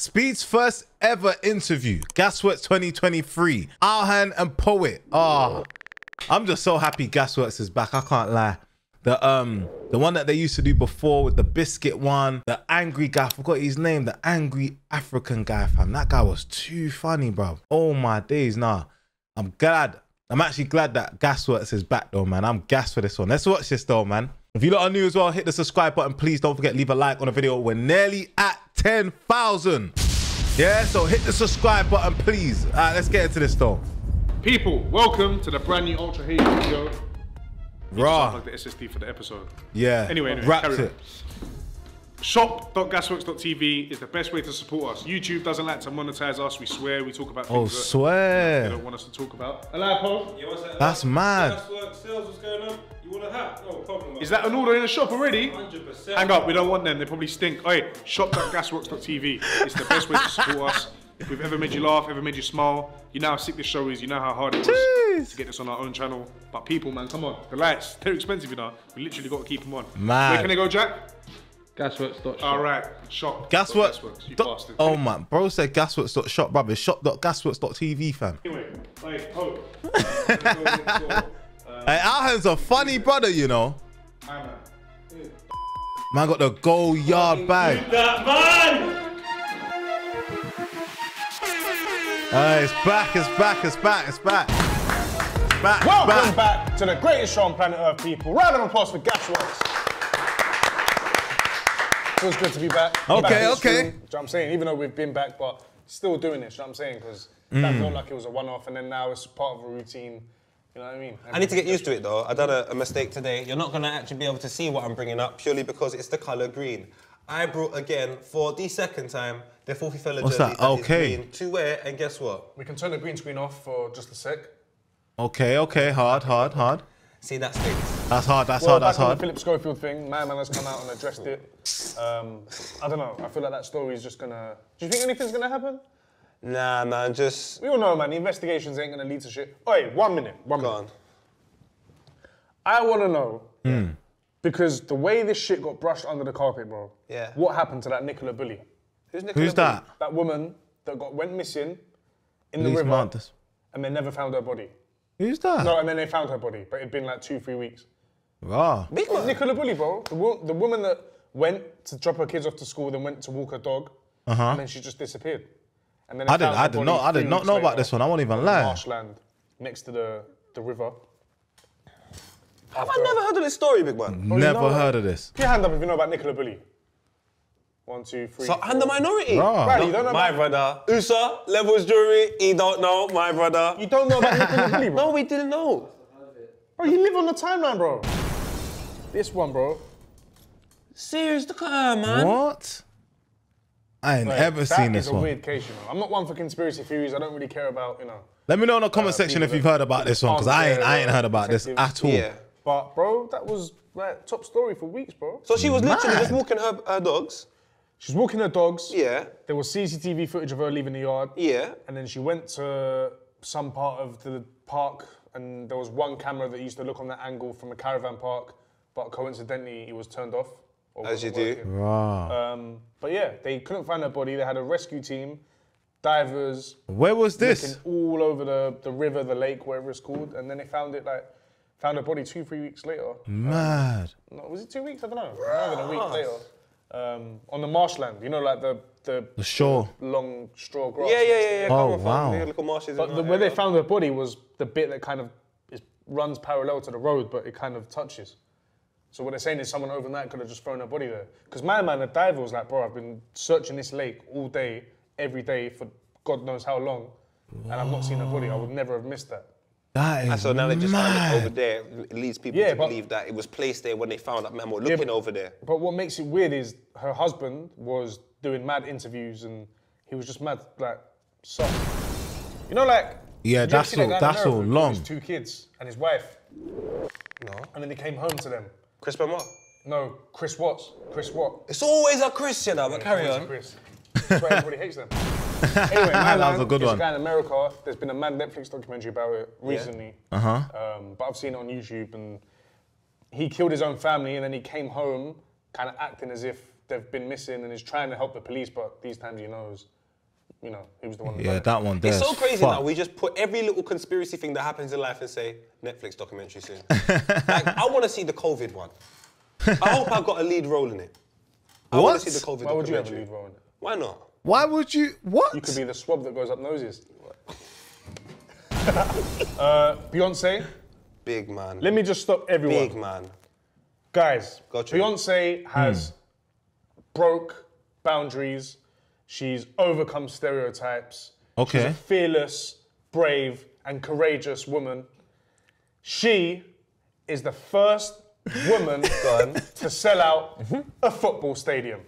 Speed's first ever interview, Gasworks 2023. Alhan and Poet. Ah, I'm just so happy Gasworks is back. I can't lie. The um the one that they used to do before with the biscuit one, the angry guy, I forgot his name, the angry African guy, fam. That guy was too funny, bro. Oh my days, nah. I'm glad. I'm actually glad that Gasworks is back though, man. I'm gassed for this one. Let's watch this though, man. If you lot are new as well, hit the subscribe button. Please don't forget, leave a like on the video. We're nearly at 10,000. Yeah, so hit the subscribe button, please. All right, let's get into this though. People, welcome to the brand new Ultra HD video. Raw. Like the SSD for the episode. Yeah. Anyway, anyway wrapped carry on. It. Shop.gasworks.tv is the best way to support us. YouTube doesn't like to monetize us. We swear we talk about Oh, things that they swear. don't want us to talk about. Hello, Paul. Yeah, that? That's mad. That's work, sales, what's going on? You want a hat? No problem. Is that an order in the shop already? 100%. Hang up, we don't want them. They probably stink. Oi, shop.gasworks.tv. It's the best way to support us. If we've ever made you laugh, ever made you smile, you know how sick this show is, you know how hard it was Jeez. to get this on our own channel. But people, man, come on. The lights, they're expensive, you know. We literally got to keep them on. Mad. Where can they go, Jack? Gasworks.shop. All right, shop. Gasworks. You dot- bastard. oh man, bro said Gasworks. gasworks.shop, brother. Shop.gasworks.tv, fam. Anyway, hey, Pope. Hey, Alhan's a funny brother, you know. Hi, man. Man got the gold yard bag. That man! Hey, it's back, it's back, it's back, it's back. It's back, Welcome back. back to the greatest show on planet Earth, people. Round of applause for Gasworks. Feels good to be back. Okay, Back okay. stream. Do you know what I'm saying? Even though we've been back, but still doing this, you know what I'm saying? Because that Mm. felt like it was a one-off, and then now it's part of a routine. You know what I mean? I need to get used to it though. I done a, a mistake today. You're not gonna actually be able to see what I'm bringing up purely because it's the color green. I brought again for the second time the Filthy Fella What's jersey that? is Okay. green to wear, and guess what? We can turn the green screen off for just a sec. Okay, okay, hard, hard, hard. See that stinks. That's hard, that's Well, hard, that's back on hard. the Philip Schofield thing, my man has come out and addressed it. Um, I don't know. I feel like that story is just gonna. Do you think anything's gonna happen? Nah, man, just We all know, man. The investigations ain't gonna lead to shit. Oi, one minute, one go minute. on. I want to know Hmm. because the way this shit got brushed under the carpet, bro. Yeah. What happened to that Nicola Bulley? Who's Nicola Who's Bulley? that? That woman that got went missing in the Elise river, Montes. and they never found her body. Who's that? No, and then they found her body, but it'd been like two, three weeks. Raw. Big man. Nicola Bulley, bro. The, wo- the woman that went to drop her kids off to school, then went to walk her dog, uh -huh. and then she just disappeared. And then. I didn't, found I did body not, I did not weeks know about this one. I won't even on lie. Marshland, next to the, the river. Have I never heard of this story, big man? you Never know heard of this. Put your hand up if you know about Nicola Bulley. One, two, three. So I'm the minority. Raw. Right, you don't know My brother. Usa, levels jewelry. He don't know. My brother. You don't know about Nicola Bulley, bro? No, we didn't know. Bro, you live on the timeline, bro. This one, bro. Serious, look at her, man. What? I ain't Like, ever seen That this is a one. weird case, you know. I'm not one for conspiracy theories. I don't really care about, you know. Let me know in the comment uh, section if you've heard about this one, because I ain't, I ain't heard about this at all. Yeah. But, bro, that was like top story for weeks, bro. So she was literally just walking her, her dogs. She's walking her dogs. Yeah. There was CCTV footage of her leaving the yard. Yeah. And then she went to some part of the park, and there was one camera that used to look on that angle from a caravan park, but coincidentally, it was turned off. or As you wasn't do. working. Raw. Um, but yeah, they couldn't find her body. They had a rescue team, divers, Where was this? looking all over the, the river, the lake, whatever it's called, and then they found it like found her body two, three weeks later. Mad. No, was it two weeks? I don't know. More than a week later. Um, on the marshland, you know, like the the, The shore. long straw grass. Yeah, yeah, yeah, yeah. Oh, come on, wow. They little marshes But in the, that where they found her body was the bit that kind of is, runs parallel to the road, but it kind of touches. So what they're saying is someone overnight could have just thrown her body there. Because my man, the diver, was like, bro, I've been searching this lake all day, every day for God knows how long, and I've not seen her body. I would never have missed that. That is And so now they just found it over there. It leads people Yeah, to but- believe that it was placed there when they found that man were looking but- over there. But what makes it weird is her husband was doing mad interviews and he was just mad, like, soft. You know, like. Yeah, did you ever that's see that all- that's all long. His two kids and his wife, No. and then he came home to them. Chris Benoit. No, Chris Watts. Chris Watt. It's always a Christian, now, but carry Always on. Chris. That's why everybody hates them. Anyway, my That was a good is one. a guy in America. There's been a mad Netflix documentary about it recently. Uh-huh. Um, but I've seen it on YouTube, and he killed his own family, and then he came home, kind of acting as if they've been missing and is trying to help the police, but these times he knows, you know, he was the one. that Yeah, done that one. It's so crazy fucked. now. We just put every little conspiracy thing that happens in life and say Netflix documentary soon. like, I want to see the COVID one. I hope I got a lead role in it. I want to see the COVID Why would you have a lead role in it? Why not? Why would you? What? You could be the swab that goes up noses. uh, Beyonce, Big man. let me just stop everyone. Big man. Guys, Gotcha. Beyonce has broke boundaries. She's overcome stereotypes. She's Okay. a fearless, brave, and courageous woman. She is the first woman to sell out a football stadium.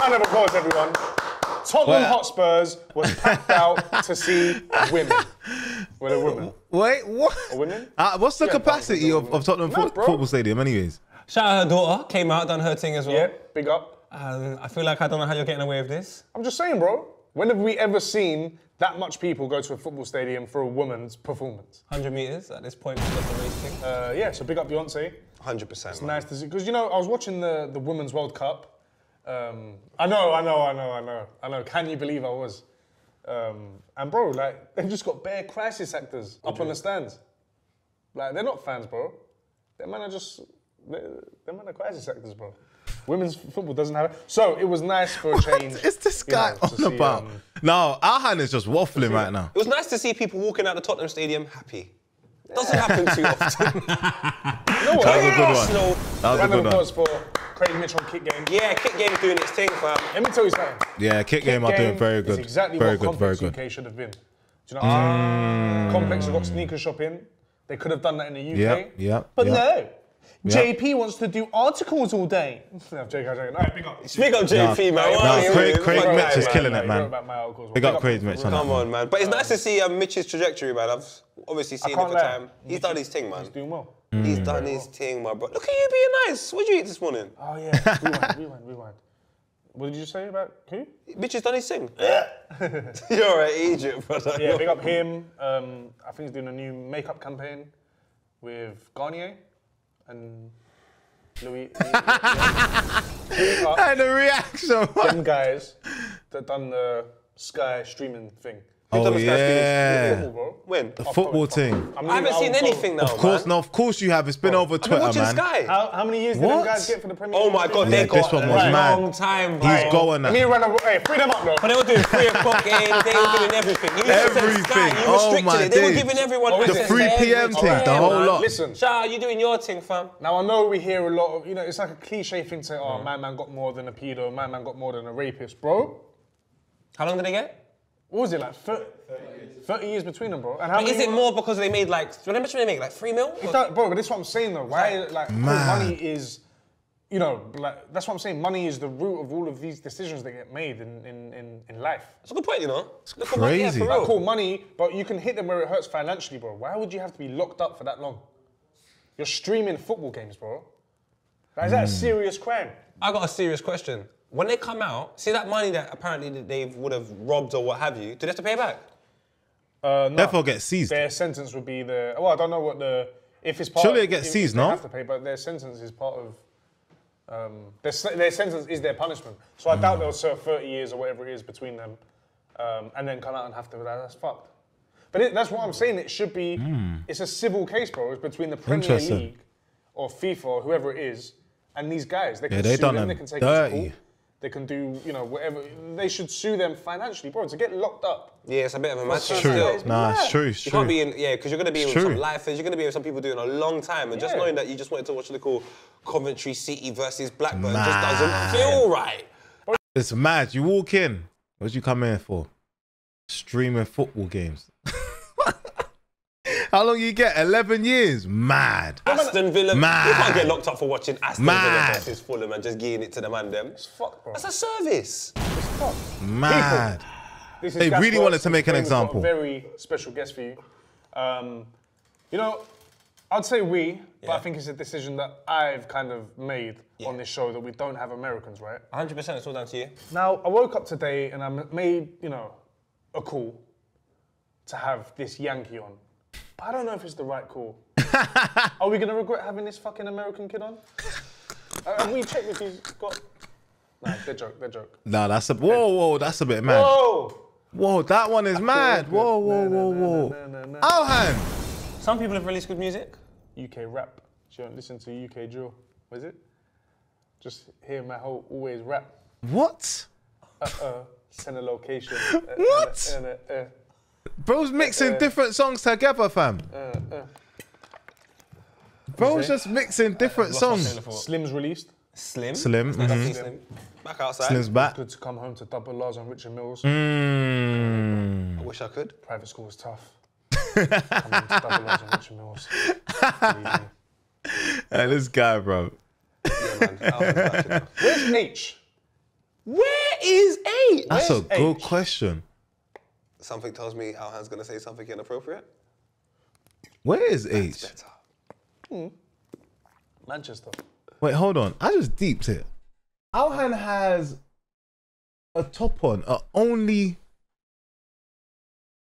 Round of applause, everyone. Tottenham Well- Hotspurs was packed out to see women. With a woman. Wait, what? women? Uh, what's the Yeah, capacity of, of Tottenham No, fo- football stadium, anyways? Shout out her daughter, came out, done her thing as well. Yeah, big up. Um, I feel like I don't know how you're getting away with this. I'm just saying, bro. When have we ever seen that much people go to a football stadium for a woman's performance? 100 meters at this point, it's just a race thing. Uh, yeah, so big up Beyonce. 100%. It's man. nice to see because you know I was watching the the Women's World Cup. Um, I know, I know, I know, I know, I know. Can you believe I was? Um, and bro, like they've just got bare crisis actors up on the stands. Like they're not fans, bro. Them man are just they're, them man are crisis actors, bro. Women's football doesn't have it. So it was nice for a change. What is this you guy know, on see, about? um, no, Alhan is just waffling right now. It was nice to see people walking out the Tottenham Stadium happy. Doesn't happen too often. no, That was a good one. Arsenal. That was a good one. Applause for Craig Mitchell kick game. Yeah, kick game's doing its thing, fam. Let me tell you something. Yeah, kick game are doing very is good. exactly very what good, very good. UK should have been. Do you know what I'm saying? Complex have got sneaker shopping. They could have done that in the UK. Yep, yep, But yep. no. JP wants to do articles all day. no, I'm joking, I'm joking. All right, big up. Speak up, JP, man. nah, What are you Craig- doing? Craig Fuck Mitch that, is man. killing Nah, it, he man. wrote about my articles. Big up Craig Mitch on. Come on, man. But it's nice to see um, Mitch's trajectory, man. I've obviously seen it for time. He's done his thing, man. He's doing well. He's done his thing, my bro. Look at you being nice. What did you eat this morning? Oh, yeah. rewind, rewind, rewind. What did you say about who? Bitch has done his thing. Yeah. You're at Egypt, brother. Yeah, big up him. Um, I think he's doing a new makeup campaign with Garnier and Louis. Louis. And the reaction. them guys that done the Sky streaming thing. Oh the yeah, Football, bro. When? the football oh, thing. I'm haven't seen anything now, Of course, man. no, of course you have. It's been over I've been watching man. Sky. How, how many years did them What? guys get for the Premier oh League? Oh my God, Yeah, they got this one a was mad. long time, He's bro. going Let me now. run over. Hey, free them up, though. But they were doing three o'clock games. They were doing everything. You said Everything. Sky, you Oh restricted my it. They were giving everyone Oh, is access it? to 3 p.m. everything. thing, the whole man. lot. Listen, Shout out, you doing your thing, fam. now I know we hear a lot of, you know, it's like a cliche thing to say, oh, my man got more than a pedo, my man got more than a rapist, bro. How long did they get? What was it, like 30, 30 years between them, bro? And how Is many it more because they made like, how much did they make? Like three mil? It don't- bro, but this is what I'm saying though. Why, like, cool, money is, you know, like that's what I'm saying. Money is the root of all of these decisions that get made in in, in, in life. That's a good point, you know. It's crazy. Like, cool money, but you can hit them where it hurts financially, bro. Why would you have to be locked up for that long? You're streaming football games, bro. Like, is that a hmm. serious crime? I got a serious question. When they come out, see that money that apparently they would have robbed or what have you, do they have to pay it back? Uh, no. Therefore, get seized. Their sentence would be the. Well, I don't know what the. If it's part. Surely of, it gets seized, if they have to pay, but their sentence is part of. Um, their, their sentence is their punishment. So I doubt they'll serve 30 years or whatever it is between them, um, and then come out and have to. That's fucked. But it, that's what I'm saying. It should be. It's a civil case, bro. It's between the Premier. League or FIFA or whoever it is, and these guys. They can Yeah, they sue done them. them They can take dirty. them to court. They can do, you know, whatever. They should sue them financially, bro. To get locked up. Yeah, it's a bit of a mad thing True. still. Nah, it's mad. true. It's You true. can't be in, yeah, because you're going to be It's with true. some lifers, you're going to be with some people doing a long time, and just knowing that you just wanted to watch a little Coventry City versus Blackburn Mad. just doesn't feel right. It's mad. You walk in. What you come in for? Streaming football games. How long you get? 11 years? Mad. Aston Villa, Mad. you can't get locked up for watching Aston Mad. Villa versus Fulham and just giving it to the man them. It's fucked, bro. That's a service. It's fucked. Mad. This is They Gas really Works. wanted to make an We've got example. A very special guest for you. Um, you know, I'd say we, but I think it's a decision that I've kind of made on this show that we don't have Americans, right? 100% it's all down to you. Now, I woke up today and I made, you know, a call to have this Yankee on. But I don't know if it's the right call. Are we gonna regret having this fucking American kid on? Uh, have we checked if he's got Nah, they're joke, they're joke. Nah, that's a whoa, whoa, that's a bit mad. Whoa, Whoa! that one is mad. Whoa, whoa, whoa, whoa. No, no, no. Alhan. Some people have released good music. UK rap. She don't listen to UK drill. What is it? Just hear my whole always rap. What? Uh, uh, send a location. What? Uh, uh, uh, Bro's mixing different songs together, fam. uh, uh. Bro's just mixing different Lost songs. train of thought. Slim's released. Slim. Slim. Definitely mhm. Slim. Back outside. Slim's back. Good to come home to double Lars and Richard Mills. Mm. I wish I could. Private school was tough. come home to double Lars and Richard Mills. Hey, this guy, bro. Yeah, man. Alhan's back, you know. Where's H? Where is eight? That's a good H? question. Something tells me Alhan's gonna say something inappropriate. Where is H? Better. Manchester. Wait, hold on. I just deeped it. Alhan has a top on, a only,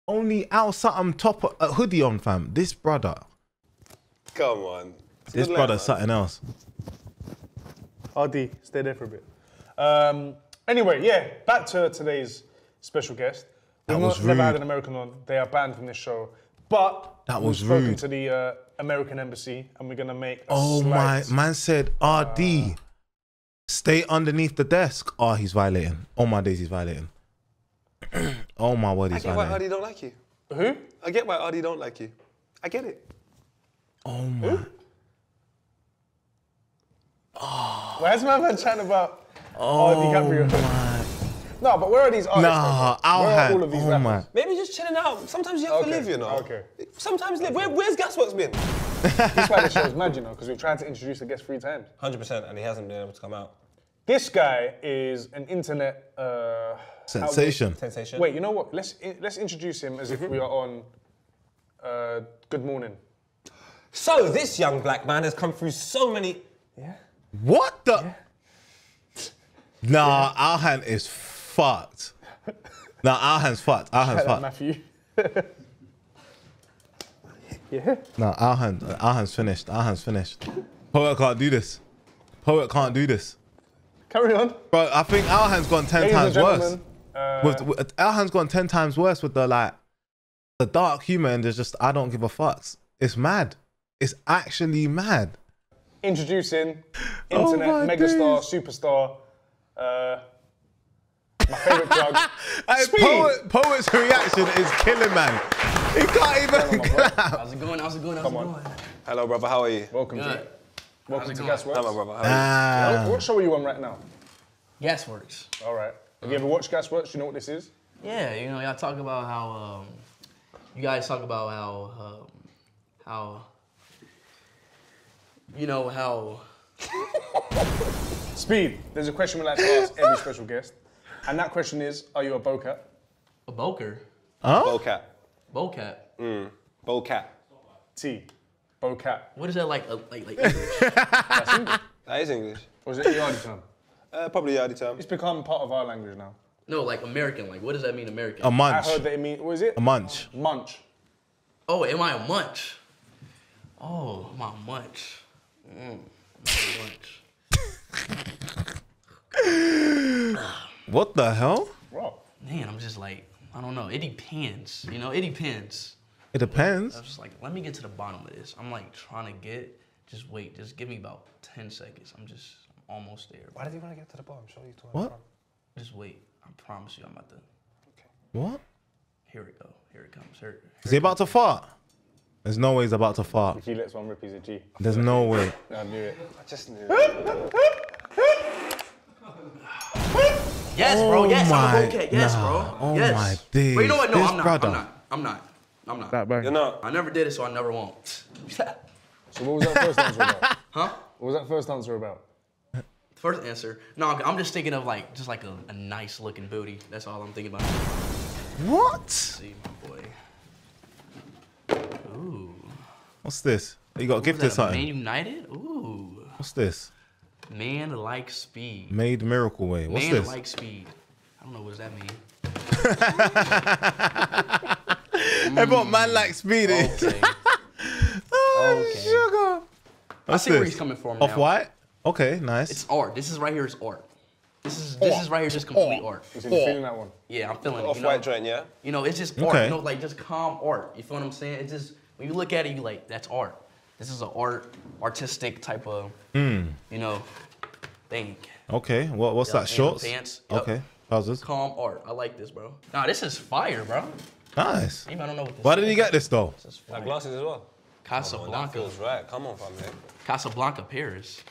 only out something top, a hoodie on, fam. This brother, Come on. It's this good brother, life, something else. RD, stay there for a bit. Um, anyway, yeah, back to today's special guest. That We've was not- never had rude. an American on. They are banned from this show. But That we've was spoken rude. to the uh, American embassy and we're gonna make. A Oh my, slight- man said uh, RD, stay underneath the desk. Ah, oh, he's violating. Oh my days, he's violating. oh my word, he's I he's get why violating. Ardy don't like you. Who? I get why RD don't like you. I get it. Oh my. Ah. Why is my man chatting about Oh oh, DiCaprio? my. No, but where are these artists? Nah, from? Where are Alhan. all of these Oh my. Maybe just chilling out. Sometimes you have Okay, to live, you know. okay. Sometimes live. Where, where's Gasworks been? That's why the show is mad, you know, because we've tried to introduce the guest three times. 100%, and he hasn't been able to come out. This guy is an internet uh, Sensation. Sensation. Wait, you know what? Let's let's introduce him as if we are on uh, Good Morning. So this young black man has come through so many. Yeah. What the? Nah, Alhan is fucked. Nah, Alhan's fucked. Alhan's fucked. Matthew. yeah. Nah, Alhan, Alhan's finished. Alhan's finished. Poet can't do this. Poet can't do this. Carry on. Bro, I think Alhan's gone ten Ladies times worse. uh, With, with Alhan's gone ten times worse with the like the dark humor and there's just I don't give a fuck. It's mad. It's actually mad. introducing Oh internet my megastar, superstar, uh, my favorite plug. Hey, poet, poet's reaction is killing man. He can't even clap. How's it going? How's it going? How's Come it on. going? Hello, brother. How are you? Welcome Good. to welcome to going? Gasworks. Hello, brother. How are you? Ah, What show are you on right now? Gasworks. All right. Have you ever watched Gasworks? Do you know what this is? Yeah, you know, y'all talk about how um, you guys talk about how um, how you know how Speed. There's a question we like to ask every special guest, and that question is: Are you a bocat? a boker, Bowcat. bocat. Bowcat. T. Bocat. What is that like? uh, like like English? That's English. That is English. Or is it a Yardi term? Uh, probably Yardi term. It's become part of our language now. no, like American. Like what does that mean, American? a I munch. heard that it means. What is it? A munch. Munch. oh, am I a munch? Oh, am I a munch? Mm, am I a munch? What the hell? Bro. Man, I'm just like I don't know. It depends. You know, it depends. It depends. I was just like, let me get to the bottom of this. I'm like trying to get. Just wait. Just give me about ten seconds. I'm just I'm almost there. Why did he want to get to the bottom? Show you to What? Just wait. I promise you, I'm about to. Okay. What? Here we go. Here it comes. Here. Is he about to fart? There's no way he's about to fart. If he lets one rip, he's a G. There's no way. I knew it. I just knew. Yes, bro. Oh Yes, I'm okay. Yes, nah. bro. Oh yes. my But you know what? No, days. I'm not. brother. I'm not. I'm not. I'm not. That bang. You're not. I never did it, so I never won't. So what was that first answer about? huh? What was that first answer about? First answer. No, I'm just thinking of like just like a, a nice looking booty. That's all I'm thinking about. What? See my boy. Ooh. What's this? You got What gifted was that, Man something. United? Ooh. What's this? Man like speed. Made the Miracle Way. What's Man this? like speed. I don't know what does that mean. Everyone, man like speed. is. Okay. oh, Okay. sugar. I What's see where he's coming from Off now. white? Okay, nice. It's art. This is right here is art. This is this is right here just complete art. He said he's feeling that one. Yeah, I'm feeling it. Off white joint, yeah. You know, it's just art. Okay. You know, like just calm art. You feel what I'm saying? It's just when you look at it, you like that's art. This is an art, artistic type of, Hmm. you know, thing. Okay. What, what's Yup, that? Shorts? pants. Yup. Okay. Trousers. Calm art. I like this, bro. Nah, this is fire, bro. Nice. Even I don't know what this. Why is. did he get this though? This is Like fire. glasses as well. That Casablanca. feels right. Come on, fam. Casablanca, Paris.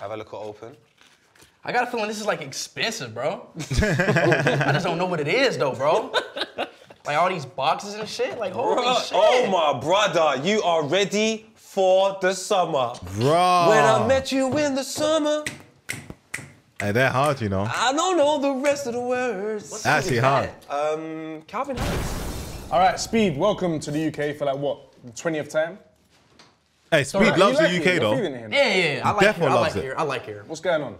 Have a look at open. I got a feeling this is like expensive, bro. I just don't know what it is though, bro. Like all these boxes and shit. Like holy Bruh, shit. Oh my brother, you are ready for the summer. Bro. When I met you in the summer, Hey, they're hard, you know. I don't know the rest of the words. What song Actually is hard. that? Um, Calvin Harris. All right, Speed, welcome to the UK for like what, the 20th time? Hey, Speed Alright, loves you the like UK it? You're though. feeling. Yeah, yeah, yeah. I like Defo here. I loves like it. here. I like here. What's going on?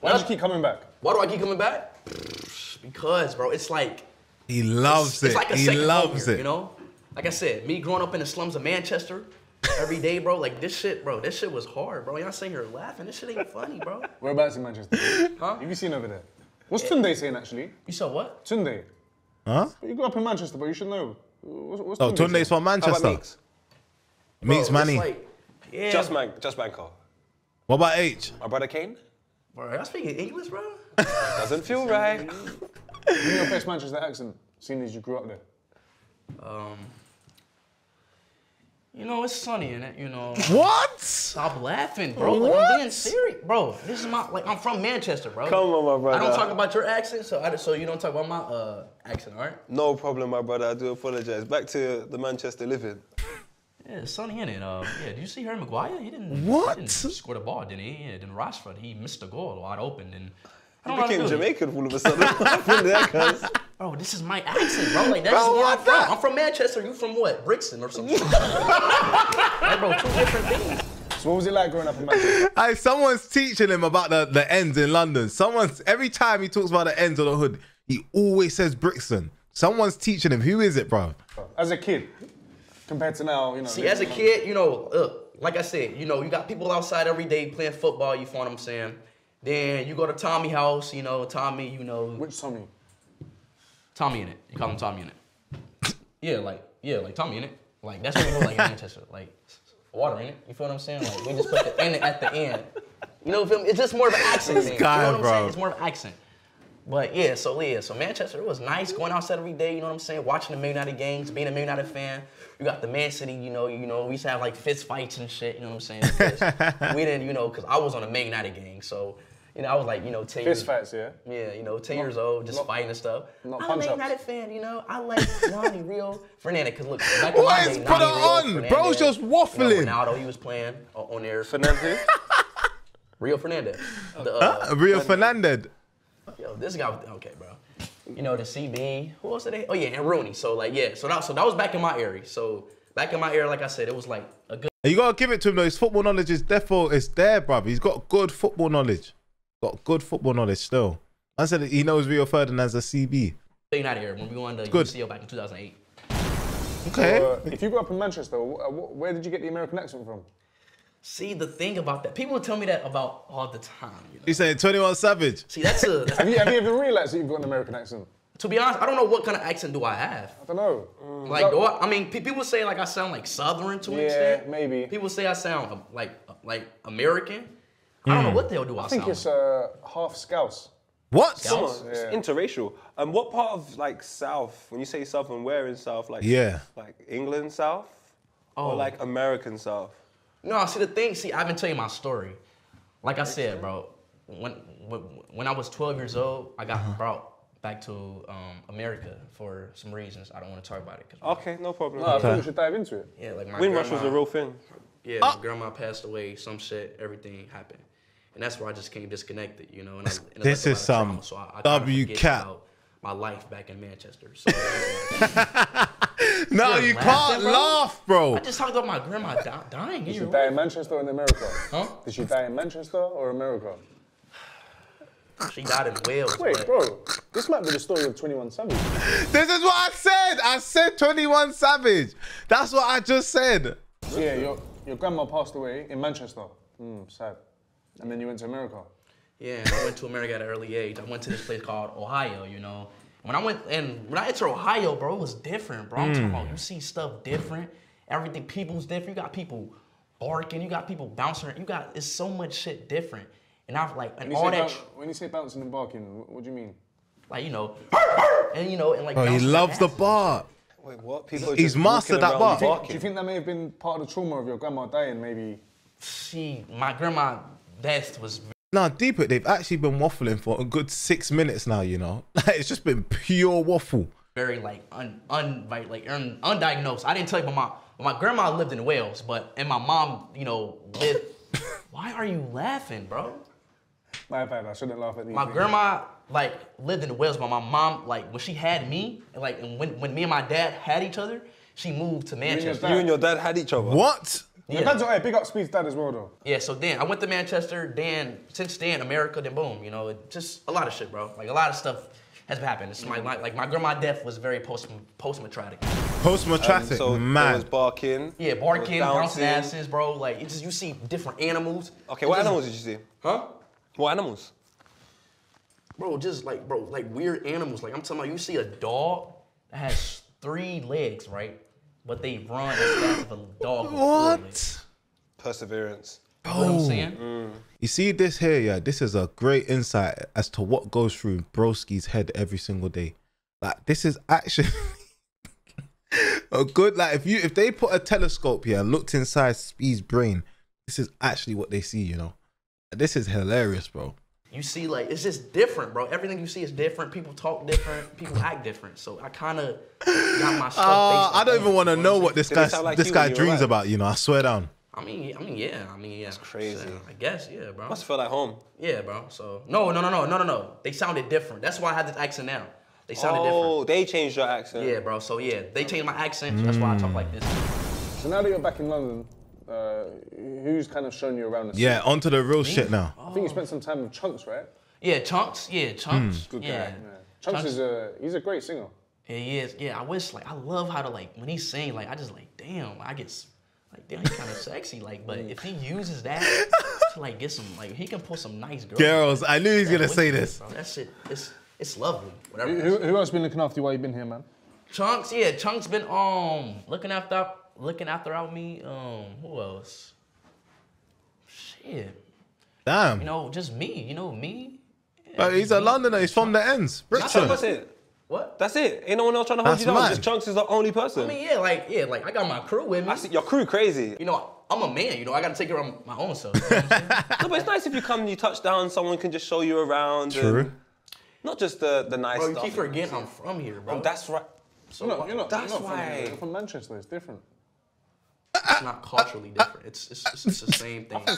Why do you keep coming back? Why do I keep coming back? Because, bro, it's like He loves it's it. like a he second home loves here, it. You know, like I said, me growing up in the slums of Manchester every day, bro. Like this shit, bro. This shit was hard, bro. Y'all sitting here laughing. This shit ain't funny, bro. Whereabouts in Manchester? Huh? Have you seen over there? What's Tunde saying actually? You saw what? Tunde. Huh? You grew up in Manchester, but you should know. What's, what's Oh, Tunde Tunde's saying? from How about Manchester. Meeks? Meets Manny. Like, yeah, Just man, just Banco. What about H? My brother Kane. bro. Y'all speaking English, bro? Doesn't feel right. Give me your best Manchester accent, seeing as you grew up there. Um, you know, it's sunny in it. You know. What? Stop laughing, bro. Like, I'm being serious, bro. This is my like. I'm from Manchester, bro. Come on, my brother. I don't talk about your accent, so I, so you don't talk about my uh accent, all right? No problem, my brother. I do apologize. Back to the Manchester living. Yeah, it's sunny in it. Uh, yeah, did you see Harry Maguire? He didn't. What? He didn't score the ball, didn't he? Yeah, then Rashford, he missed the goal wide open, and I You don't know how to became do. Jamaican all of a sudden. What happened there, cuz? Bro, this is my accent, bro. Like that's Bro, where I'm from. that? I'm from Manchester. You from what? Brixton or something? like, bro, two different things. So what was it like growing up in Manchester? Hey, someone's teaching him about the, the ends in London. Someone's every time he talks about the ends of the hood, he always says Brixton. Someone's teaching him. Who is it, bro? As a kid, compared to now, you know. See, as a kid, you know, uh, like I said, you know, you got people outside every day playing football. You feel what I'm saying? Then you go to Tommy house. You know, Tommy. You know, Which Tommy? Tommy in it. You call him Tommy in it. Yeah, like yeah, like Tommy in it. Like that's what know like in Manchester. Like water in it. You feel what I'm saying? Like we just put the in it at the end. You know, feel me? it's just more of an accent thing. guy, you know what I'm bro. saying? It's more of an accent. But yeah, so yeah, so Manchester, it was nice going outside every day, you know what I'm saying? Watching the Man United games, being a Man United fan. You got the Man City, you know, you know, we used to have like fist fights and shit, you know what I'm saying? We didn't, you know, because I was on a Man United gang, so you know, I was like, you know, 10 years Fist fights, yeah? yeah, you know, 10 years old, just not- fighting and stuff. not I'm a punch-ups. Man United fan, you know. I like Ronnie Rio Fernandez, because look, back in my What? day, Put Nani on. Fernandez, Bro's just you waffling. know, Ronaldo, he was playing uh, on there. Fernandez? Rio Fernandez. The, uh, Huh? Rio Fernandez. Yo, this guy, was- okay, bro. You know, the CB, who else did they? Oh, yeah, and Rooney. So, like, yeah, so that, so that was back in my area. So, back in my area, like I said, it was like a good. You gotta give it to him though. His football knowledge is defo it's there, bruv. He's got good football knowledge. Got good football knowledge still. I said he knows Rio Ferdinand as a CB. United here when we won the Good. UCL back in 2008. Okay. Uh, if you grew up in Manchester, wh- wh- where did you get the American accent from? See, the thing about that, people tell me that about all the time. You know? He's saying 21 Savage. See, that's a. That's, Have you, have you ever realised that you've got an American accent? to be honest, I don't know what kind of accent do I have. I don't know. Like, do I, I mean, pe- people say like I sound like Southern to an Yeah, extent. maybe. People say I sound like like American. I don't know what the hell do I, I think it's uh, half Scouse. What? Come on, Scouse? it's Yeah. interracial. And what part of like South? When you say South, and where in South? Like Yeah. like England South, Oh. or like American South? No, see the thing. See, I've been telling you my story. Like I said, bro, when when, when I was 12 years old, I got Uh-huh. brought back to um, America for some reasons. I don't want to talk about it. 'cause- Okay, no problem. No, I think we should dive into it. yeah, like my Windrush grandma, was a real thing. Yeah, Ah. my grandma passed away. Some shit, everything happened, and that's where I just came disconnected. You know, and I, and This is some trauma, so I, I kinda W cap. about My life back in Manchester. So No, You're you can't bro? laugh, bro. I just talked about my grandma di- dying. Did in she your die room. in Manchester or in America? Huh? Did she die in Manchester or America? She died in Wales. Wait, but- bro, this might be the story of 21 Savage. This is what I said. I said 21 Savage. That's what I just said. So yeah, your, your grandma passed away in Manchester. Hmm, sad. And then you went to America. Yeah, I went to America at an early age. I went to this place called Ohio, you know. When I went and when I entered Ohio, bro, it was different, bro. I'm talking about you see stuff different. Everything, people's different. You got people barking. You got people bouncing. You got it's so much shit different. And I've like and When you, all say that, boun- when you say bouncing and barking, wh- what do you mean? like you know, and you know, and like Bro, he loves the ass. bar. Wait, what? People He's mastered that around bar. Do you think that may have been part of the trauma of your grandma dying? Maybe. She, my grandma death was Nah, deep it. They've actually been waffling for a good six minutes now. You know, like it's just been pure waffle. very like un, un like, like un, undiagnosed. I didn't tell you, but my my grandma lived in Wales, but and my mom, you know, lived. Why are you laughing, bro? My bad. I shouldn't laugh at these. My grandma like lived in Wales, but my mom like when she had me, and, like and when when me and my dad had each other, she moved to and your Manchester. dad? You and your dad had each other. What? Your Yeah. dad's alright. Big up Speed's dad as well, though. Yeah, so then I went to Manchester. Then since then, America. Then boom, you know, it just a lot of shit, bro. Like a lot of stuff has happened. It's my like my grandma death was very post post traumatic. Post Um, so there man. was barking. Yeah, barking, bouncing bouncing. asses, bro. Like it's just you see different animals. Okay, It what just- animals did you see? Huh? What animals? Bro, just like bro, like weird animals. Like I'm talking about, you see a dog that has three legs, right? But they run as fast as a dog. with four legs. What? Perseverance. You know what I'm Oh. saying? Mm. You see this here, yeah. This is a great insight as to what goes through Broski's head every single day. Like this is actually a good. Like if you if they put a telescope here and looked inside Speed's brain, this is actually what they see. You know, this is hilarious, bro. You see, like it's just different, bro. Everything you see is different. People talk different. People act different. So I kind of got my stuff. Uh, I don't even want to know what this guy like this guy when you were dreams alive? about. You know, I swear down. I mean, I mean, yeah. I mean, yeah. That's crazy. I guess, yeah, bro. Must feel like home. Yeah, bro. So no, no, no, no, no, no, no. They sounded different. That's why I had this accent now. They sounded different. Oh, they changed your accent. Yeah, bro. So yeah, they changed my accent. So that's why I talk like this. So now that you're back in London, uh, who's kind of shown you around the city? Yeah, onto the real shit now. I think you spent some time with Chunkz, right? Yeah, Chunkz. Yeah, Chunkz. Good guy. Yeah. Chunkz, is a he's a great singer. Yeah, he is. Yeah, I wish like I love how to like when he sing like I just like damn I get s- like damn he's kind of sexy like but if he uses that to like get some like he can pull some nice girls. Girls, I knew he was gonna say this. Bro, that shit it's it's lovely. Whatever. Who, who else been looking after you while you've been here, man? Chunkz, yeah, Chunkz been um looking after looking after out me. Um, who else? Shit, Damn. you know, just me. You know me. But he's a Londoner. He's from the ends. That's, Brixton. that's it. What? That's it. Ain't no one else trying to hold That's you down. mad. Just Chunkz is the only person. I mean, yeah, like yeah, like I got my crew with me. I see your crew crazy. You know, I'm a man. You know, I got to take care of my own self. You know what I'm saying? No, but it's nice if you come and you touch down, someone can just show you around. True. Not just the, the nice bro, you stuff. keep forgetting I'm from here, bro. Oh, that's right. so You're not, you're not, That's you're not from, why- you're from Manchester. It's different. It's not culturally different. It's it's, it's, it's the same thing.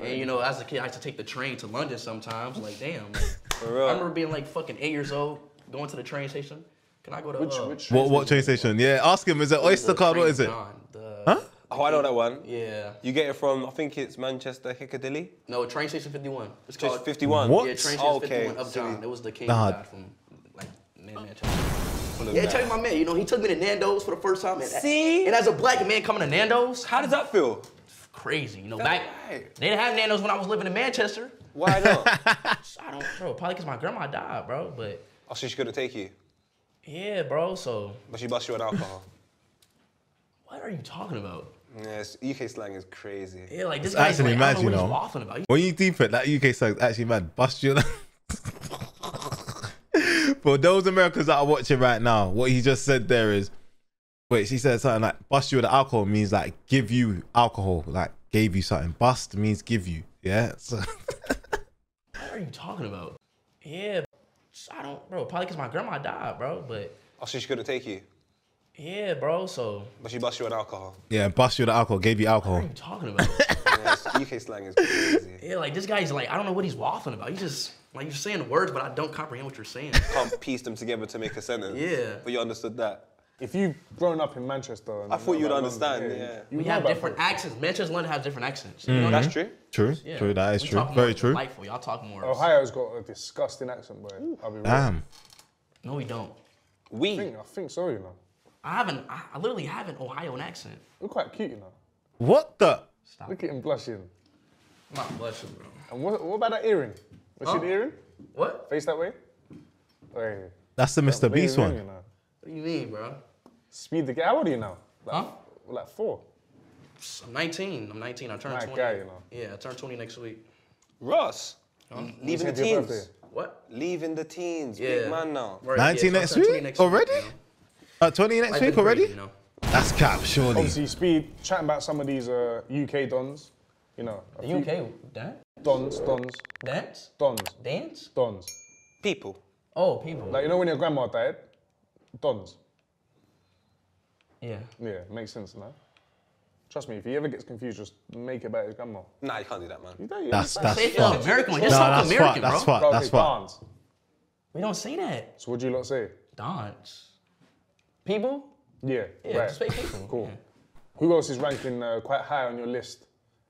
And you know, as a kid, I used to take the train to London sometimes. Like, damn. Like, real. I remember being like fucking eight years old, going to the train station. Can I go to Which, uh, which What what train station? Yeah, ask him. Is it Oyster card? What train is it? John, the- Huh? Oh, I know that one. Yeah. You get it from, I think it's Manchester, Piccadilly. No, train station 51. It's Just called 51. What? Yeah, train station Oh, okay. 51 up John. It was the king Nah. from like man, Manchester. Yeah, tell you my man, you know, he took me to Nando's for the first time. And, See? And as a black man coming to Nando's, How does that feel? crazy. You know, back right. they didn't have Nando's when I was living in Manchester. Why not? I don't, bro. Probably because my grandma died, bro. But oh, so she couldn't take you, yeah, bro. So but she bust you on alcohol. what are you talking about? yes, UK slang is crazy. Yeah, like this It's guy's actually like, mad, I don't know you what know. he's about. When you deep it, that UK song's actually mad. Bust you. For those Americans that are watching right now, what he just said there is, wait, she said something like bust you with alcohol means like give you alcohol, like gave you something. Bust means give you. Yeah. So What are you talking about? Yeah, I don't, bro. Probably because my grandma died, bro. But Oh, so she couldn't take you, yeah, bro. So but she bust you with alcohol. yeah, bust you with alcohol, gave you alcohol. what are you talking about? yes, UK slang is crazy. yeah, like this guy's like, I don't know what he's waffling about. He just like you're saying words, but I don't comprehend what you're saying. Can't piece them together to make a sentence. Yeah. But you understood that. If you've grown up in Manchester, I thought you'd understand, London, yeah. you We have different London. accents. Manchester, London has different accents. You know mm. That's that? true. True. Yeah. True. That is We true. talk more Very true. Delightful. Y'all talk more. Ohio's got a disgusting accent, boy. I'll be real. Damn. No, we don't. We. I We. think, I think so, you know. I haven't. I, I literally have an Ohio accent. You're quite cute, you know. What the? Stop. Look at him blushing. Not blushing, bro. And what, what about that earring? Was she Huh? the earring? What? Face that way? Hey. That's the Mr. leave Beast one. you know. What do you mean, bro? Speed the guy. How old are you now? Like, Huh? Like four. I'm 19. I'm 19. I turned My 20. guy, you know. Yeah, I turned 20 next week. Ross, leaving the Said teens. birthday. What? Leaving the teens. Yeah. Big man now. Right, 19 so next turned 20 week? Already? you know? Uh, 20 next Life week is crazy, already? You know? That's cap, surely. Obviously, Speed, chatting about some of these uh, UK dons. You know. a The few- UK dance? Dons, dons, Dance? dons, Dance? dons. People. Oh, people. Like, you know when your grandma died? Dons. yeah. Yeah, makes sense, no? Trust me, if he ever gets confused, just make it about his grandma. Nah, you can't do that, man. You don't- you That's that's Say it, fucked. American. No, Just talk that's American, fucked. That's bro. fucked. Bro, That's okay, fucked. dance. We don't say that. So what do you lot say? Dance. People? Yeah, Yeah, right. just say people. Cool. Yeah. Who else is ranking uh, quite high on your list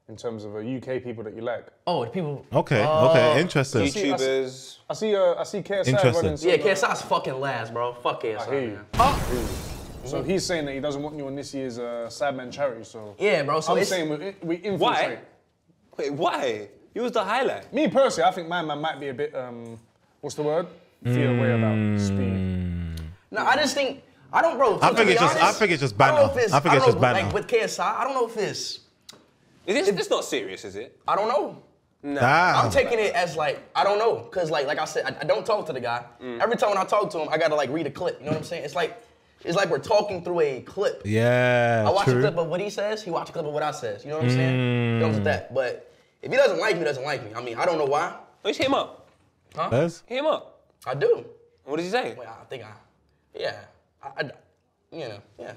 in terms of uh, UK people that you like? Oh, the people. Okay, Uh, okay, interesting. see, that's- YouTubers. I see, uh, I see KSI Interesting. running. Some, Yeah, uh, KSI's fucking last, bro. Fuck KSI. I hear you. man. So he's saying that he doesn't want you on this year's uh, Sidemen charity. So Yeah, bro. So I'm it's, saying we, we infiltrate. Why? Wait, why? You was the highlight. Me personally, I think my man might be a bit um, what's the word? Feel away about Mm. speed. No, I just think I don't, bro. I think be it's just- I think it's just I don't banter. if I think it's just know, banter. Like with KSI, I don't know if it's. Is this, it's not serious, is it? I don't know. Nah. I'm taking it as like I don't know, cause like like I said, I, I don't talk to the guy. Mm. Every time when I talk to him, I gotta like read a clip. You know what I'm saying? It's like it's like we're talking through a clip. Yeah, I watch true. a clip of what he says. He watch a clip of what I says. You know what I'm saying? It goes with that. But if he doesn't like me, he doesn't like me. I mean, I don't know why. Oh, you hit him up. Bez? Hit him up. I do. What did he say? Well, I think I, yeah, I, I you know, yeah.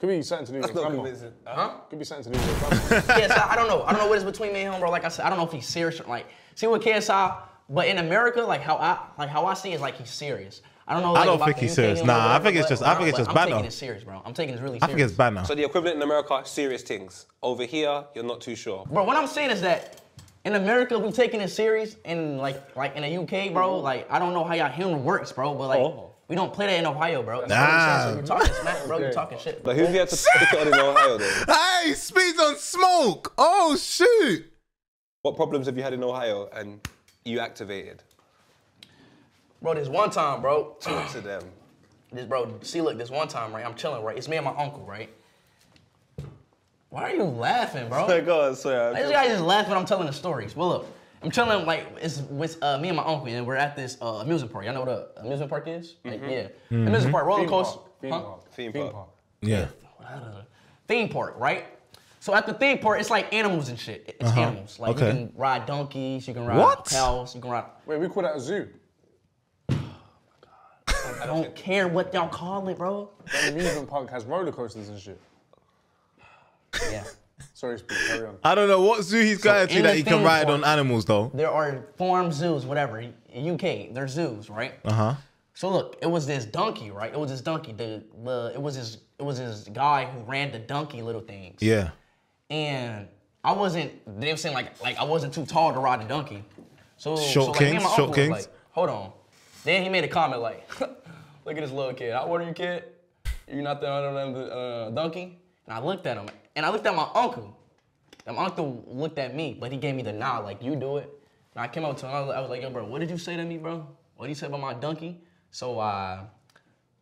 Could be something to do with your grandma. Huh? Could be something to do with your grandma. KSI, I don't know. I don't know what is between me and him, bro. Like I said, I don't know if he's serious or like. See with KSI, but in America, like how I like how I see it is like he's serious. I don't know. Like, don't about think the he's serious. Nah, whatever, I think it's just- I think it's but just I'm taking it serious, bro. I'm taking it really I think it's banner. So the equivalent in America, serious things. Over here, you're not too sure. Bro, what I'm saying is that in America we taking it serious, and like like in the UK, bro, like I don't know how y'all humor works, bro, but like Oh. We don't play that in Ohio, bro. That's Nah. what I'm saying. So you're talking smack, bro. You're talking shit. Like, who have you had to stick it on in Ohio, then? Hey, speeds on smoke. Oh shoot. What problems have you had in Ohio and you activated? Bro, this one time, bro. Talk to them. This bro, see, look, this one time, right? I'm chilling, right? It's me and my uncle, right? Why are you laughing, bro? My God, sorry. This guy just laughing when I'm telling the stories. Well, look, I'm chilling like it's with uh, me and my uncle, and we're at this uh, amusement park. Y'all know what a amusement park is? Like, yeah, amusement park, roller Theme coaster, park. Theme huh? park. Theme Theme park. park. Yeah. theme park, right? So at the theme park, it's like animals and shit. It's animals. Like Okay. you can ride donkeys, you can ride What? cows, you can ride. Wait, we call that a zoo. I don't care what y'all call it, bro. The amusement park has roller coasters and shit. Yeah. Sorry, speed. Carry on. I don't know what zoo he's going to that he can ride park- on animals though. There are farm zoos, whatever. In UK, there's zoos, right? Uh huh. So look, it was this donkey, right? It was this donkey. The, the it was this it was this guy who ran the donkey little things. Yeah. And I wasn't. They were saying like like I wasn't too tall to ride the donkey. So Short so like me and kings, my short uncle was kings. like, hold on. Then he made a comment like, look at this little kid. How old are you, kid? You're not the on the uh, donkey. And I looked at him, and I looked at my uncle. And my uncle looked at me, but he gave me the nod, like you do it. And I came up to him. I was, like, yo, bro, what did you say to me, bro? What did you say about my donkey? So uh,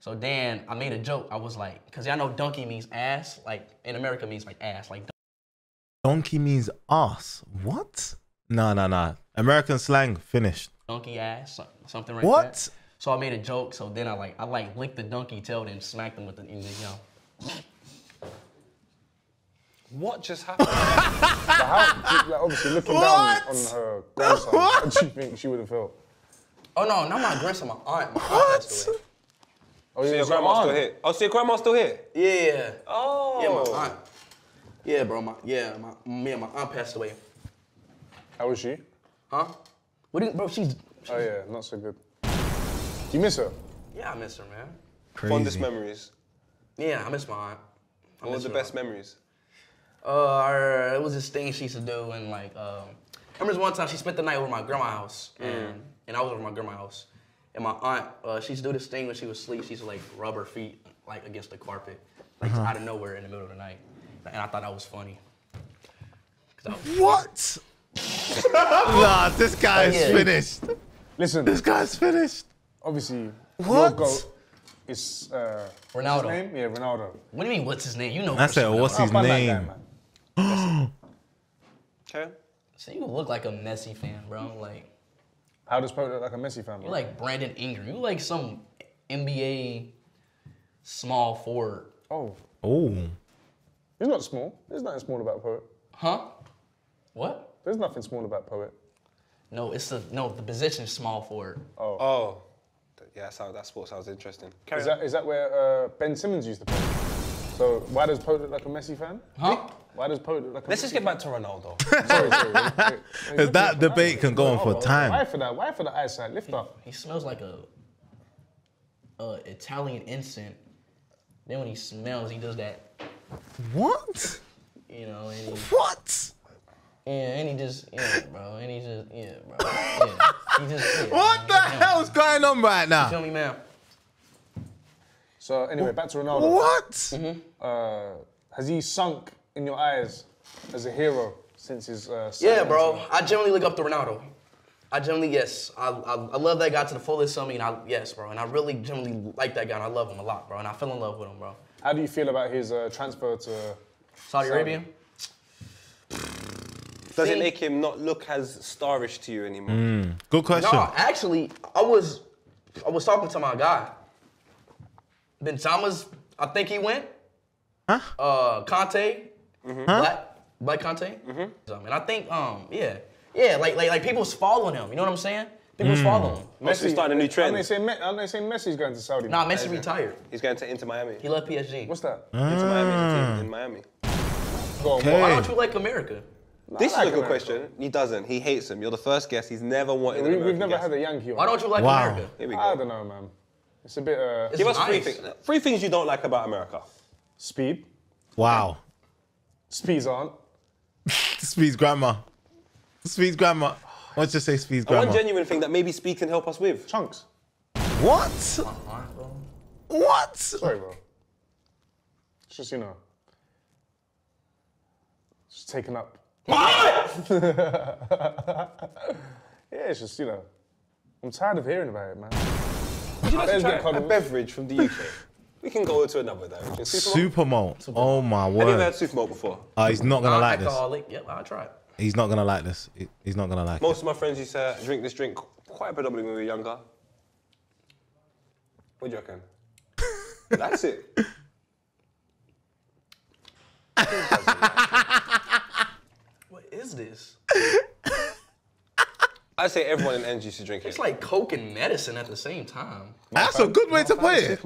so then I made a joke. I was like, cause y'all know donkey means ass. Like in America means like ass. Like Donkey means ass. What? No, no, no. American slang finished. donkey ass, something like What? that. So I made a joke. So then I like I like licked the donkey tail, and smacked him with the you know. What just happened? But how, like, obviously, looking down What? on her grandson, how do you think she would have felt? Oh no, not my grandson, my aunt. My aunt passed away. Oh, so yeah, your your grandma's still here? Oh, so your grandma's still here? Yeah. Oh. Yeah, my aunt. Yeah, bro. My yeah, my me and my aunt passed away. How was she? Huh? What do you, bro? She's. Oh, yeah, not so good. Do you miss her? Yeah, I miss her, man. Fondest memories. Yeah, I miss my aunt. I What miss was the her. best memories? Uh, her- it was this thing she used to do, and like, um, I remember one time she spent the night over my grandma's house, and and I was over my grandma's house, and my aunt, uh, she used to do this thing when she was asleep. She used to like rub her feet like against the carpet, like out of nowhere in the middle of the night, and I thought that was funny, cause What? nah, this guy's Yeah. finished. Listen, This guy's finished. obviously, your What? goat is uh, what's Ronaldo. his name? Yeah, Ronaldo. What do you mean? What's his name? You know. I said, what's his name? Guy, man. Okay. So you look like a Messi fan, bro. Like How does Poet look like a Messi fan? you Bro? like Brandon Ingram. You like some NBA small forward, oh, Oh, he's not small. There's nothing small about Poet. huh? What? There's nothing small about Poet. No, it's the no. The position is small forward. Oh. Oh. Yeah, that, sounds, that sport sounds interesting. Carry Is on. that is that where uh, Ben Simmons used to play? So why does Poet look like a Messi fan? Huh? Why does Poet look like Let's just get back to Ronaldo. Sorry, sorry. wait, wait. Wait, that look, debate can go on for time. Why for that? Why for the eyesight? Lift up. He smells like a, a Italian incense. Then when he smells, he does that, What? you know, and he, What? yeah, and he just, yeah, bro, and he just, yeah, bro, yeah, he just, yeah, What the man, yeah. hell's going on right now? Feel me, man? So anyway, back to Ronaldo. What? Uh, has he sunk in your eyes as a hero since his? Uh, Yeah, bro. to- I generally look up to Ronaldo. I generally yes. I, I, I love that guy to the fullest I mean, I yes, bro. And I really generally like that guy, and I love him a lot, bro. And I fell in love with him, bro. How do you feel about his uh, transfer to? Saudi Arabia. Does it make him not look as starish to you anymore? Good question. No, actually, I was I was talking to my guy. Benzema, I think he went. Huh? Uh, Kanté, Black Black Kanté. Um, and I think um yeah yeah like like like people's following him. You know what I'm saying? People's following him. Messi starting a new trend. Aren't they saying, Me- aren't they saying Messi's going to Saudi? Nah, Messi retired. He's going to Inter Miami. He left PSG. What's that? Inter Miami is a team in Miami. Go on, Okay. Why don't you like America? This like is a good America. question. He doesn't. He hates him. You're the first guest. He's never wanted we, we've never guest. had a Yankee on. Why don't you like Wow. America? Here we go. I don't know, man. It's a bit uh, Give us three things. Three things you don't like about America. speed. Wow. Speeds aren't. Speed's grandma. Speed's grandma. What'd you say, Speed's And one genuine thing that maybe Speed can help us with. Chunkz. What? Alright. What? Sorry, bro. It's just you know. Just taken up. yeah, it's just you know. I'm tired of hearing about it, man. Would you like to try a beverage from the UK? We can go into another direction. Supermalt? Super malt. Oh my word. Have you ever word. had Supermalt before? Oh, he's not gonna like this. Non-alcoholic. Yep, I'll try it. He's not gonna like this. He- He's not gonna like it. Most of my friends used to drink this drink quite predominantly when we were younger. What do you reckon? That's it. What is this? I'd say everyone in N used to drink it. It's like Coke and medicine at the same time. That's a good way to play it.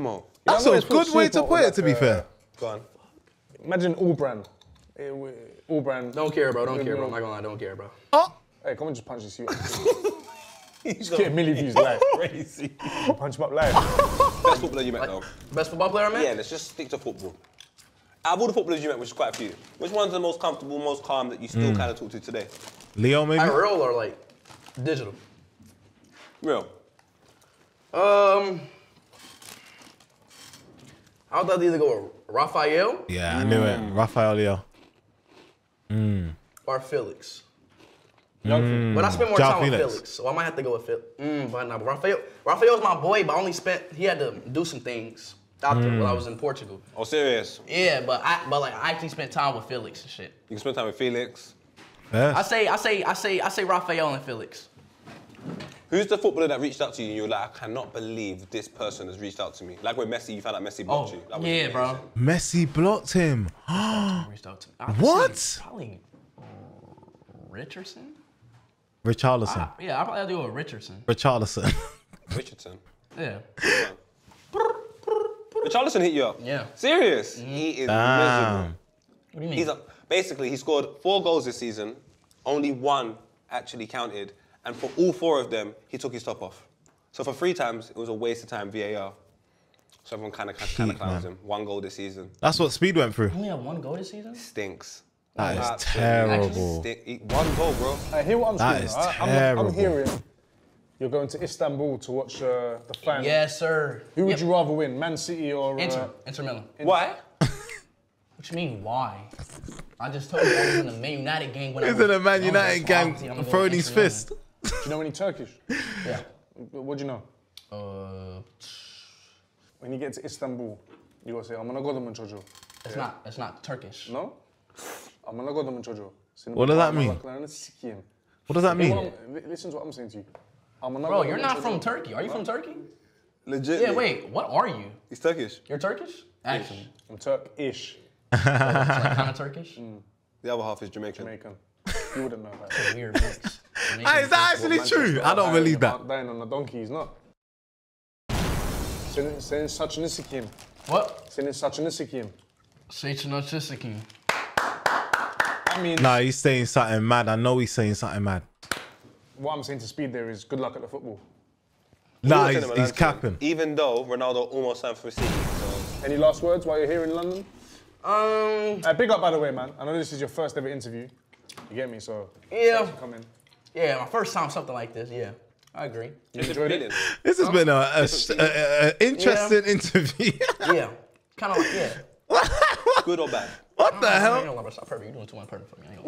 That's a good way to play it, to be uh, fair. Go on. Imagine all brand. Eh, All brand. Don't care, bro. Don't care, bro. I'm not gonna lie. Don't care, bro. Oh, Hey, come on, just punch this you. He's get a million views live. Crazy. Punch him up live. Best footballer you met though. Best football player, I man. Yeah, let's just stick to football. Out of all the footballers you met, which is quite a few, which one's the most comfortable, most calm that you still kind of talk to today? Leo, maybe. Like real or like digital? Real. Um, I would either go with Raphael Yeah, I knew it. Rafael Leão. or Felix. Young But I spent more Joao time with Felix. Felix, so I might have to go with Felix. Mm, but no, but Raphael, Raphael's my boy, but I only spent he had to do some things out there while I was in Portugal. Oh, serious? Yeah, but I but like I actually spent time with Felix and shit. You can spend time with Felix. Yes. I say I say I say I say Raphael and Felix. Who's the footballer that reached out to you and you were like, I cannot believe this person has reached out to me? Like with Messi, you found out Messi blocked Oh, you. That was yeah, bro. Messi blocked him. Reached out to me. I would What? say Probably uh, Richardson. Richarlison. I- yeah, I probably have to go with Richardson. Richarlison. Richardson. Yeah. Richarlison hit you up? Yeah. Serious? He is miserable. Damn. What do you mean? He's up. Basically, he scored four goals this season. Only one actually counted. And for all four of them, he took his top off. So for three times, it was a waste of time, VAR. So everyone kind of kind of clowns him. One goal this season. That's what Speed went through. only had one goal this season. Stinks. That is Absolutely terrible. Stink. He- One goal, bro. I hear what I'm That saying. is I, I'm, terrible. I'm hearing you're going to Istanbul to watch uh, the final. Yes, sir. Who would Yep. you rather win, Man City or uh, Inter, Inter Milan. Why? What you mean, why? I just told you I was in the Man United gang when I He's was in a Man United so gang obviously I'm throwing his fist. Do you know any Turkish? Yeah. What do you know? Uh, When you get to Istanbul, you gotta say, I'm gonna go to Manchojo. it's not. It's not Turkish. No? I'm gonna go to Manchojo. What does that mean? What does that mean? Listen to what I'm saying to you. I'm gonna Bro, go you're to not from Turkey. Are you from Turkey? Legit. Yeah. Wait. What are you? He's Turkish. You're Turkish? Actually, I'm Turkish, it's like kind of Turkish. Mm. The other half is Jamaican. Jamaican. You wouldn't know that. Weird mix. Hey, is that actually true? I don't believe that. Dying on a donkey, he's not. Senin, senin saçını sikeyim. What? Senin saçını sikeyim. Seychinochisikin. I mean, Nah, he's saying something mad. I know he's saying something mad. what I'm saying to Speed there is good luck at the football. Nah, he's, was in the he's capping. Even though Ronaldo almost signed for City. So Any last words while you're here in London? Um. Uh, big up, by the way, man. I know this is your first ever interview. You get me? So, Yeah. thanks for coming. Yeah. My first time something like this. Yeah. I agree. You enjoyed it? This has been a, a, a- a interesting interview. Yeah. Kind of like yeah. Good or bad? what the I hell? gonna lie, bro. Stop perfect. You're doing too much perfect for me. I ain't.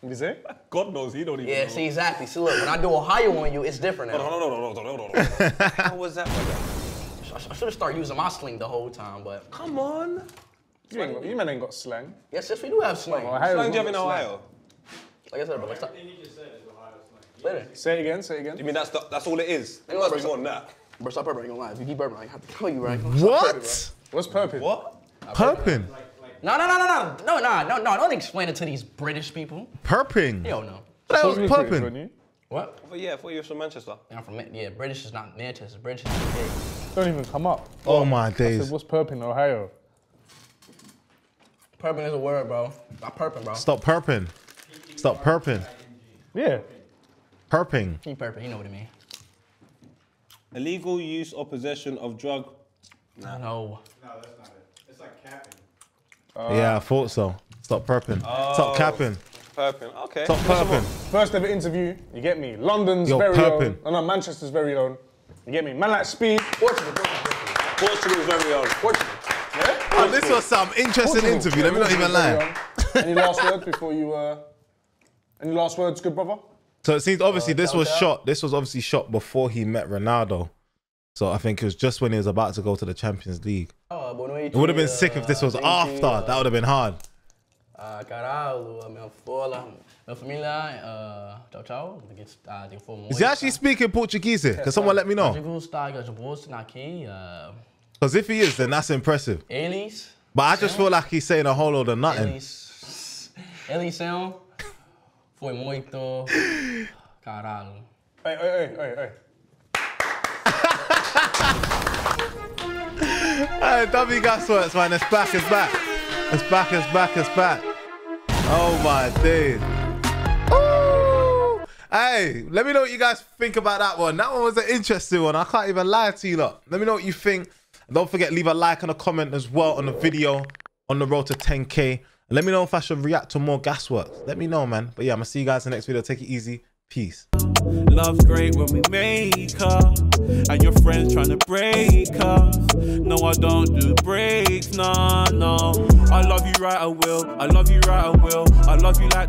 What you say? God knows he don't even Yeah. See exactly. See, look. When I do Ohio on you, it's different now. No, no, no, no, no, no, no, no. How was that, brother? I should have started using my sling the whole time, but Come on. You, ain't got, you man ain't got slang. yes, yes, we do have sling. Ohio's Slang do you have in got slang. Ohio? Like I said, bro. Let's stop. Later. Say it again, say it again. You mean that's the, that's all it is? It Ain't must no be more than that. Bro, stop burping. I ain't gonna lie. If you keep burping, I have to kill you, right? What? What's purpose? What? Perping. No, no, no, no, no, no, no, no, no. Don't explain it to these British people. Perping. They don't know. That was Supposed to be British, perping. weren't you? What? But yeah, I thought you were from Manchester. I'm from yeah. British is not Manchester. British is UK. Don't even come up. Oh my I said, days. what's perp in Ohio? Purping is a word, bro. Stop purping, bro. Stop perping. Stop perping. Yeah. Perping. Keep purping. You know what I mean. Illegal use or possession of drug. No. No, that's not it. It's like capping. Yeah, I thought so. Stop perping. Stop oh, capping. Perping. Okay. Stop perping. First ever interview, you get me. London's Yo, very perping. own. No, no, Manchester's very own. You get me. Man like Speed. Portugal, Portugal, Portugal. Portugal's very own. Portugal. This was some interesting Portugal. interview. Let me not even Very lie. own. Any last words before you? Uh, any last words, good brother? So it seems obviously this was Delta. shot. This was obviously shot before he met Ronaldo. So I think it was just when he was about to go to the Champions League. Oh, boa noite. It would have been sick if this was after. That would have been hard. Ah, caralho, a minha fola, minha família, ah, tchau, tchau. Ah, tenho fome Is he actually speaking Portuguese here? Can someone let me know? Digo está de bolsa aqui, Because if he is, then that's impressive. eles, But I just feel like he's saying a whole load of nothing. eles, eles são, foi muito, caralho. Hey, hey, hey, hey, hey. Hey, W Gasworks, man. It's back, it's back. It's back, it's back, it's back. Oh my days. Ooh. Hey, let me know what you guys think about that one. That one was an interesting one. I can't even lie to you lot. Let me know what you think. Don't forget, leave a like and a comment as well on the video on the road to 10k. And let me know if I should react to more Gasworks. Let me know, man. But yeah, I'm gonna see you guys in the next video. Take it easy. Peace. Love's great when we make up, and your friends trying to break us. No, I don't do breaks, no, no. I love you right, I will. I love you right, I will. I love you like.